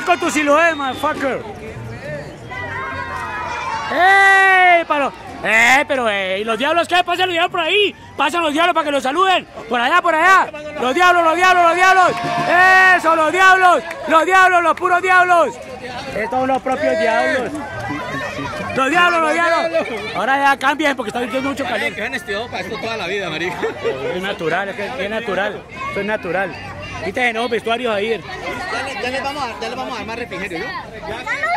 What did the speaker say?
con tu silueta, motherfucker. ¡Ey! Pero, ¡Eh! Pero, eh, ¿y los diablos qué? Pasan los diablos por ahí. Pasan los diablos para que los saluden. Por allá, por allá. Los diablos, los diablos, los diablos. ¡Eso, los diablos! Los diablos, los puros diablos. Estos son los propios diablos. Los diablos, los diablos. Ahora ya cambien porque está haciendo mucho calor. Que han estudiado para esto toda la vida, marica. Es natural, es que es natural. Eso es natural. Viste, no, vestuarios ahí. Ya, le- ya les vamos a dar, ya les vamos a dar más refrigerio, ¿no?